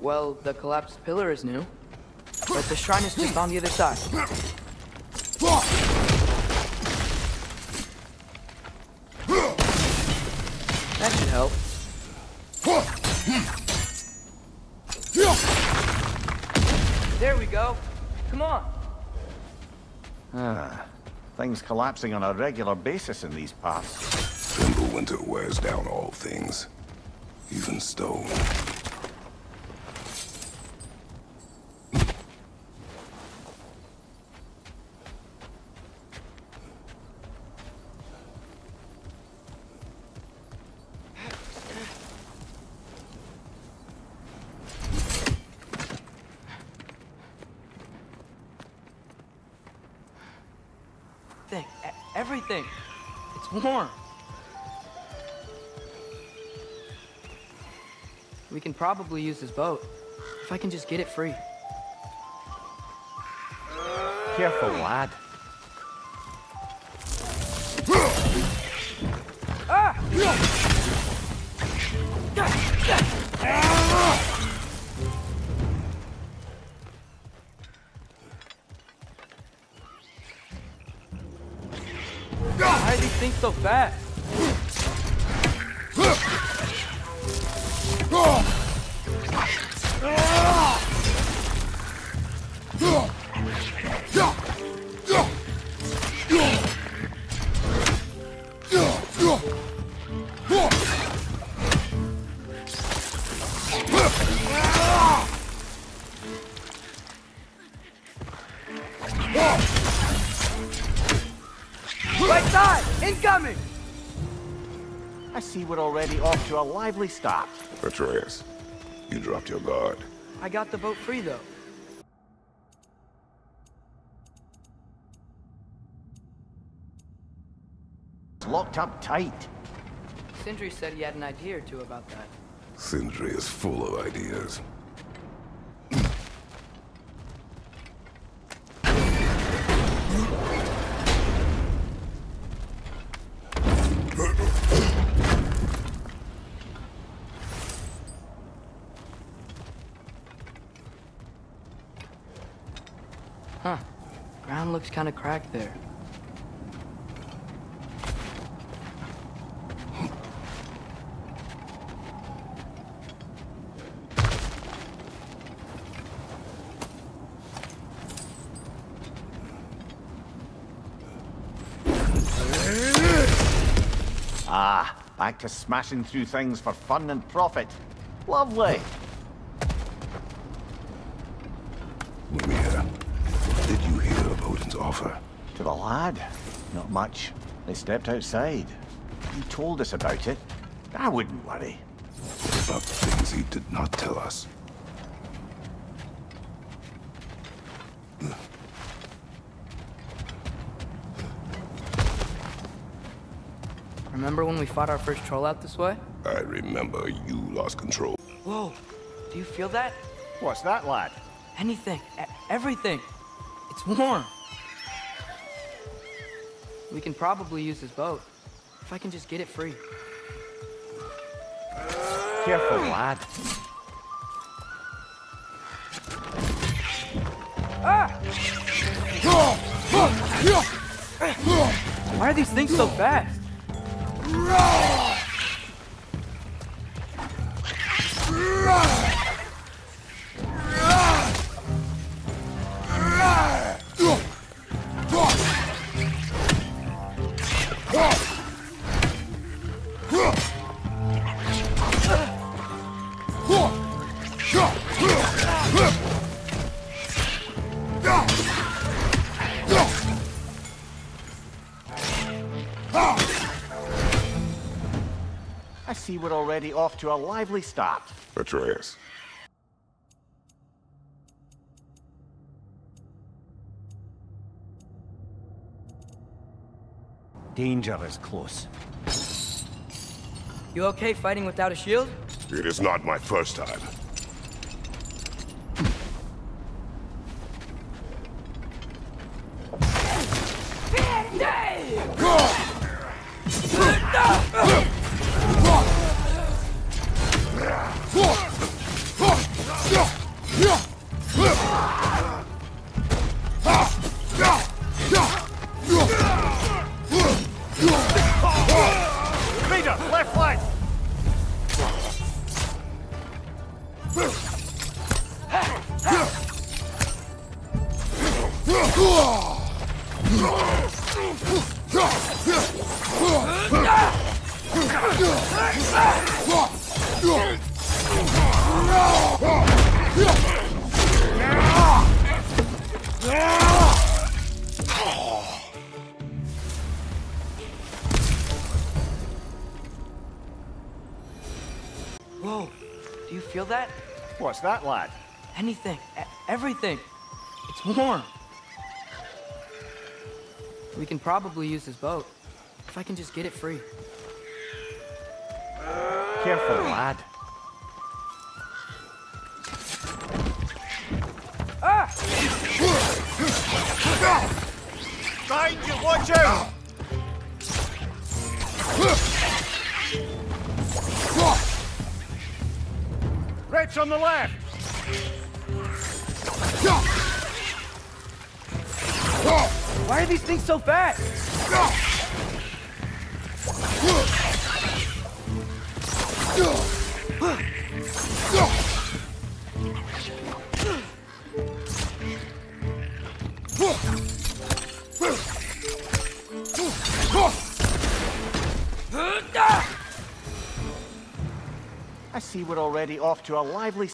Well, the collapsed pillar is new. But the shrine is just on the other side. That should help. There we go. Come on. Ah, things collapsing on a regular basis in these parts. Winter wears down all things, even stone. Everything. It's warm. We can probably use this boat. If I can just get it free. Careful, lad. Why so fast? Incoming! I see we're already off to a lively start. Atreus, you dropped your guard. I got the boat free though. It's locked up tight. Sindri said he had an idea or two about that. Sindri is full of ideas. Huh. Ground looks kind of cracked there. Ah, back to smashing through things for fun and profit. Lovely. Mimir, what Odin's offer? To the lad? Not much. They stepped outside. He told us about it. I wouldn't worry. What about the things he did not tell us? Remember when we fought our first troll out this way? I remember you lost control. Whoa. Do you feel that? What's that, lad? Anything. e- everything. It's warm. We can probably use this boat. If I can just get it free. Careful, lad. Ah! Why are these things so fast? I see we're already off to a lively start. Atreus, Danger is close. You okay fighting without a shield? it is not my first time. Peter, left flank! No! What's that, lad? Anything, e- everything. It's warm. We can probably use this boat. If I can just get it free. Careful, lad. Behind you, watch out! Red's on the left! Why are these things so fast? We're already off to a lively